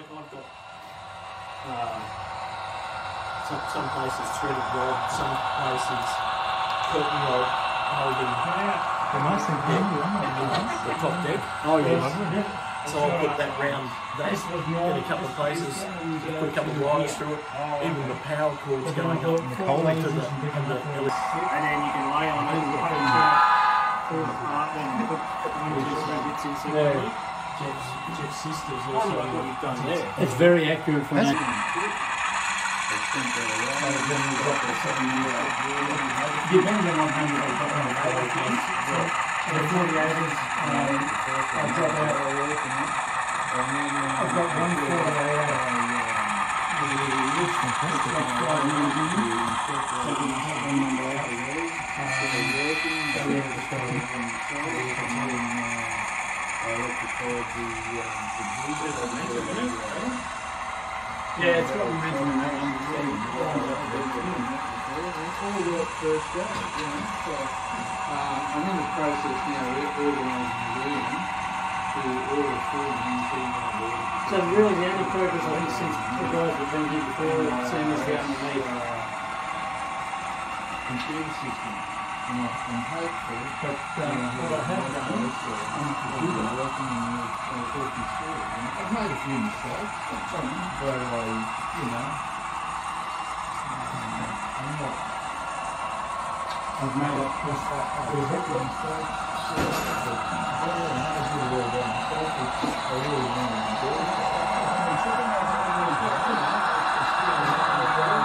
like I've got uh, some some places threaded rod, some places curtain rod holding The nice thing for you, isn't the top deck. Oh, yeah. So I'll put that round that in a couple of places, put a couple of wires through it, even the power cords going up The coal to the, engines and and the And then you can lay on it and put it fall apart, then put one or two three bits in separately. Jeff's, Jeff's sisters also what you've done there. It's very accurate for That's- Depending on how you got on the power plants. So the 48ers, um, I drop out. I've got one 48 Yeah, it's got momentum in that one. Uh, I'm in the process now of organising room to order four new female boarders. So really the only progress I think since the guys have been here before, Sam is out in the lead. computer system. And I- I'm hopeful, But um, what I have done, on a computer working in the. And I've made a few mistakes, some where I, you know, I'm not, I've made up few mistakes. but I I really want to something I don't really do, you know, it's still not very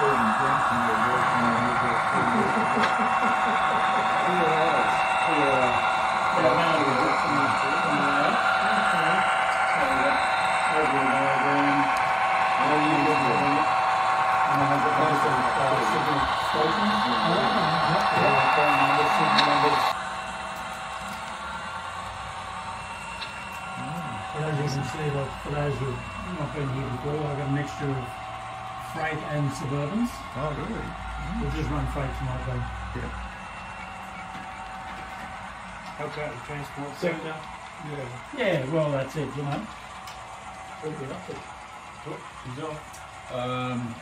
Gordon Johnson, you're working on with your As you can see, like, for those who have not been here before, I've got a mixture of freight and suburbans. Oh, really? We'll just run freight tonight though. Help out the transport sector. Yeah. Yeah, well, that's it, you know. Um,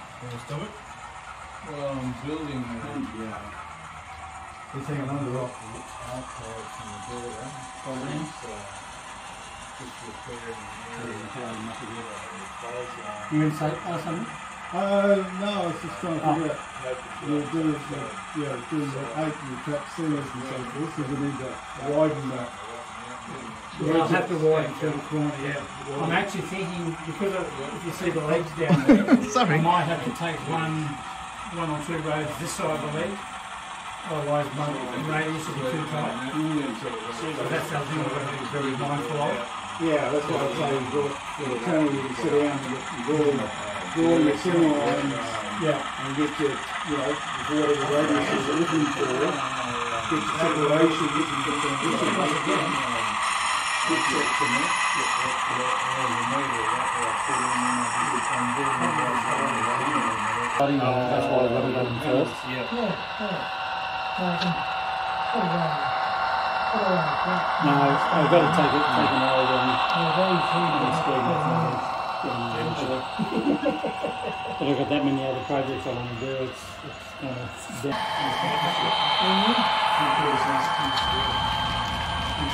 well, I'm building a, yeah. It's hanging on the rock. outside from the border. So, just repairing the area. You going to say oh, something? Uh, no, I was just trying to figure out, yeah, doing the, yeah, doing the eight and the track series and so forth, so we need to widen that. Yeah, I'll have to widen to the corner, yeah. I'm actually thinking, because of, if you see the legs down there, Sorry. I might have to take one, one or two roads this side of the leg. Otherwise, my radius will be too tight. So that's something we're going to be very mindful of. Yeah, that's what I'm saying, draw, yeah, turn you can sit down and get, draw, draw your center lines Yeah. and get your, you know, whatever radius you're looking for, get your separation, get your, get your, get your, get your, That's why I got it done first. No, I've got to take it, take an old um, But I've got that many other projects I want to do, it's, it's kind of.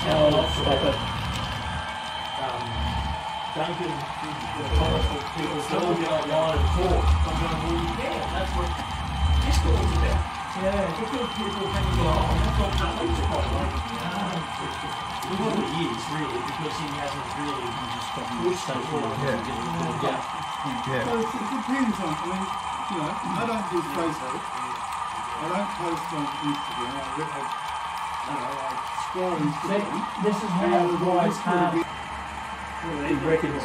Oh, stop it. um, Duncan, people still get online and talk. I'm going, well, yeah, that's what Discord's about. Yeah, because people think, well, I've got nothing to quite like. Well, he is really, because he hasn't really pushed so far. Yeah. Yeah. Yeah. Well, it it depends on, I mean, you know, I don't do Facebook. I don't post on Instagram. I, I, you know, I scroll Instagram. This is how the guys can't. He reckons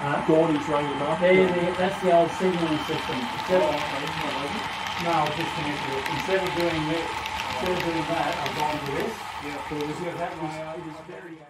uh, Gordy's running him up. They, they, that's the old signaling system. Instead of, no, I'll disconnect it. Instead of doing this, instead of doing that, I've gone to this. Yeah, So that way, it is very.